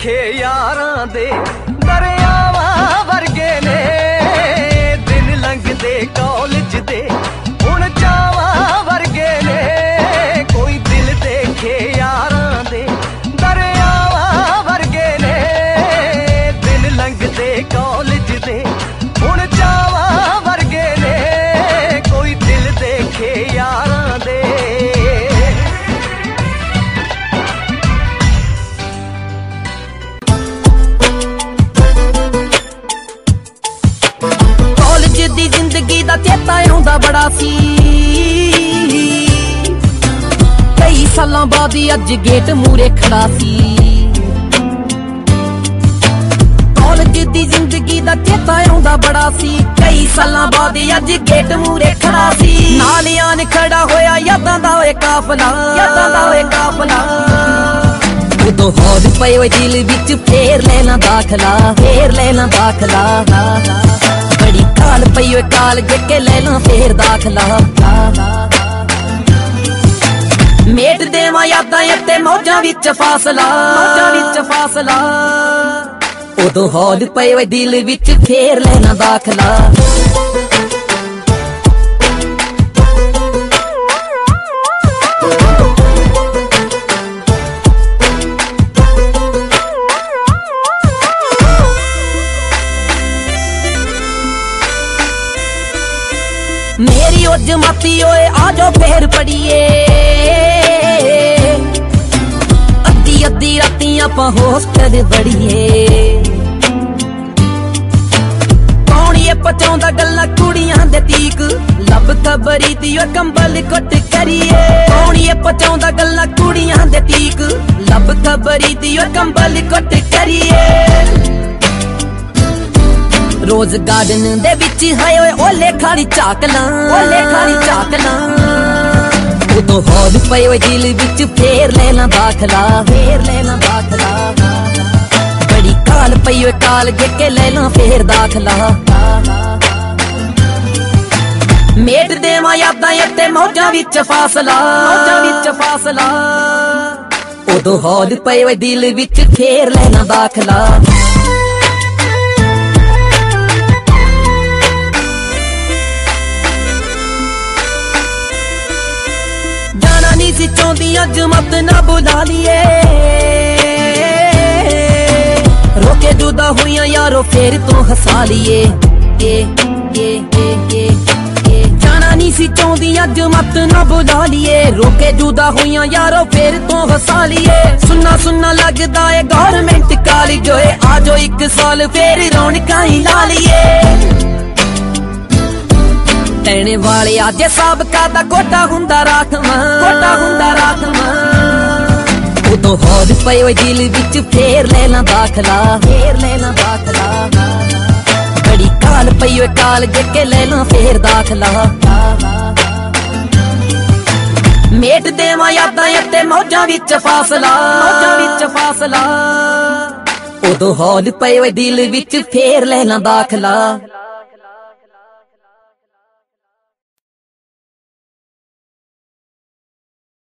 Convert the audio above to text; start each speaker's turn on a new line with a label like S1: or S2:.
S1: ਰੱਖੇ ਯਾਰਾਂ ਦੇ। ਅੱਜ ਦੀ ਜ਼ਿੰਦਗੀ ਦਾ ਚੇਤਾ ਆਉਂਦਾ ਬੜਾ ਸੀ। ਕਈ ਸਾਲਾਂ ਬਾਅਦ ਅੱਜ ਗੇਟ ਮੂਰੇ ਖੜਾ ਸੀ। ਕਾਲਜ ਦੀ ਜ਼ਿੰਦਗੀ ਦਾ ਚੇਤਾ ਆਉਂਦਾ ਬੜਾ ਸੀ। ਕਈ ਸਾਲਾਂ ਬਾਅਦ ਅੱਜ ਗੇਟ ਮੂਰੇ ਖੜਾ ਸੀ। ਨਾਲ ਆਨ ਖੜਾ ਹੋਇਆ ਯਾਦਾਂ ਦਾ ਓਏ ਕਾਫਲਾ। ਯਾਦਾਂ ਦਾ ਓਏ ਕਾਫਲਾ। ਉਦੋਂ ਹੌਦ ਪਏ ਹੋਏ ਦਿਲ ਵਿੱਚ ਫੇਰ ਲੈਣਾ ਦਾਖਲਾ। ਫੇਰ ਲੈਣਾ ਦਾਖਲਾ। ਕਾਲ ਪਈ ਓਏ ਕਾਲ ਜੇ ਲੈ ਲਾਂ ਫੇਰ ਦਾਖਲਾ। ਮੇਟ ਦੇਵਾਂ ਯਾਦਾਂ ਤੇ ਮੌਜਾਂ ਵਿੱਚ ਫਾਸਲਾ। ਮੌਜਾਂ ਵਿੱਚ ਫਾਸਲਾ। ਉਦੋਂ ਹੌਲ ਪਏ ਓਏ ਦਿਲ ਵਿੱਚ ਫੇਰ ਲੈਣਾ ਦਾਖਲਾ। ਮੇਰੀ ਉਹ ਜਮਾਤੀ ਓਏ ਆਜੋ ਜਾ ਫੇਰ ਪੜੀਏ ਅੱਧੀ ਅੱਧੀ ਰਾਤੀਂ ਆਪਾਂ ਹੋਸਟਲ ਬੜੀਏ ਕੌਣੀਏ ਪਚਾਉਂਦਾ ਗੱਲਾਂ ਕੁੜੀਆਂ ਦੇ ਤੀਕ। ਲੱਭ ਖਬਰੀ ਦੀ ਓ ਕੰਬਲ ਕੁੱਟ ਕਰੀਏ। ਕੌਣੀਏ ਪਚਾਉਂਦਾ ਗੱਲਾਂ ਕੁੜੀਆਂ ਦੇ ਤੀਕ। ਲੱਭ ਖਬਰੀ ਦੀ ਓ ਕੰਬਲ ਕੁੱਟ ਕਰੀਏ। ਰੋਜ਼ ਗਾਰਡਨ ਦੇ ਵਿੱਚ ਹਾਏ ਓਏ ਓਲੇ ਖਾਲੀ ਚਾਕਲਾਂ। ਓਲੇ ਖਾਲੀ ਚਾਕਲਾਂ। ਉਦੋਂ ਹੌਦ ਪਏ ਓਏ ਦਿਲ ਵਿੱਚ ਫੇਰ ਲੈਣਾ ਦਾਖਲਾ। ਫੇਰ ਲੈਣਾ ਦਾਖਲਾ। ਬੜੀ ਕਾਲ ਪਈ ਓਏ ਕਾਲ ਜੇ ਕੇ ਲੈ ਲਾਂ ਫੇਰ ਦਾਖਲਾ। ਮੇਟ ਦੇਵਾਂ ਯਾਦਾਂ ਅਤੇ ਮੌਜਾਂ ਵਿੱਚ ਫਾਸਲਾ। ਮੌਜਾਂ ਵਿੱਚ ਫਾਸਲਾ। ਉਦੋਂ ਹੌਦ ਪਏ ਓਏ ਦਿਲ ਵਿੱਚ ਫੇਰ ਲੈਣਾ ਦਾਖਲਾ। ਜਾਣਾ ਨਹੀਂ ਸੀ ਚਾਹੁੰਦੀ ਅੱਜ ਮਤ ਨਾ ਬੁਲਾ ਲਈਏ। ਰੋਕੇ ਜੁਦਾ ਹੋਈਆਂ ਯਾਰੋ, ਫੇਰ ਤੂੰ ਹਸਾ ਲਈਏ। ਏ ਏ ਏ ਏ ਜਾਣਾ ਨਹੀਂ ਸੀ ਚਾਹੁੰਦੀ ਅੱਜ ਨਾ ਬੁਲਾ ਲਈਏ। ਰੋਕੇ ਜੁਦਾ ਹੋਈਆਂ ਯਾਰੋ, ਫੇਰ ਤੋਂ ਹਸਾ ਲਈਏ। ਸੁੰਨਾ ਸੁੰਨਾ ਲੱਗਦਾ ਏ ਗਵਰਨਮੈਂਟ ਕਾਲਜ ਓਏ ਆਜੋ ਇੱਕ ਸਾਲ, ਫੇਰ ਰੌਣਕਾਂ ਹੀ ਲਾ ਲਈਏ। ਤੈਣੇ ਵਾਲੇ ਆਜੇ ਸਾਬਕਾ ਦਾ ਕੋਟਾ ਹੁੰਦਾ ਰਾਖਵਾਂ। ਕੋਟਾ ਹੁੰਦਾ ਰਾਖਵਾਂ। ਉਦੋਂ ਹੌਦ ਪਏ ਓਏ ਦਿਲ ਵਿੱਚ ਫੇਰ ਲੈ ਲਾਂ ਦਾਖਲਾ। ਫੇਰ ਲੈ ਲਾਂ ਦਾਖਲਾ। ਬੜੀ ਕਾਲ ਪਈ ਓਏ ਕਾਲ ਜੇ ਕੇ ਲੈ ਲਾਂ ਫੇਰ ਦਾਖਲਾ। ਮੇਟ ਦੇਵਾਂ ਯਾਦਾਂ ਅਤੇ ਮੌਜਾਂ ਵਿੱਚ ਫਾਸਲਾ। ਮੌਜਾਂ ਵਿੱਚ ਫਾਸਲਾ। ਉਦੋਂ ਹੌਦ ਪਏ ਓਏ ਦਿਲ ਵਿੱਚ ਫੇਰ ਲੈ ਲਾਂ ਦਾਖਲਾ।